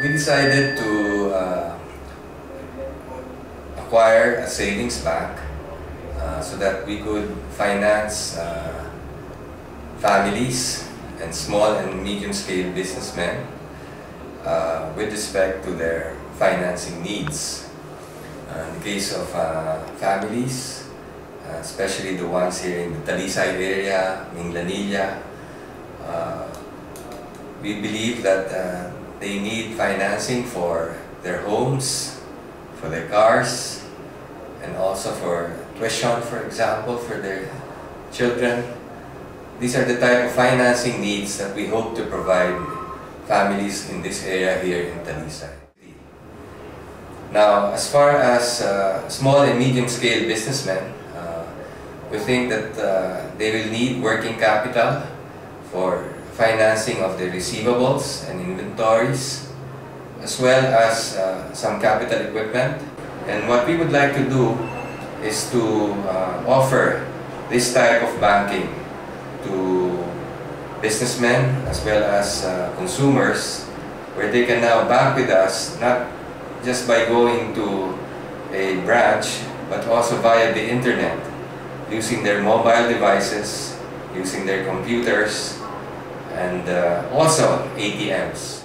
we decided to uh, acquire a savings bank uh, so that we could finance uh, families and small and medium scale businessmen uh, with respect to their financing needs. Uh, in the case of uh, families, especially the ones here in the Talisay area, Minglanilla, we believe that they need financing for their homes, for their cars, and also for tuition, for example, for their children. These are the type of financing needs that we hope to provide families in this area here in Talisay. Now, as far as uh, small and medium scale businessmen, uh, we think that uh, they will need working capital for financing of the receivables and inventories, as well as uh, some capital equipment. And what we would like to do is to uh, offer this type of banking to businessmen as well as uh, consumers where they can now bank with us not just by going to a branch but also via the internet using their mobile devices, using their computers and uh, also ATMs.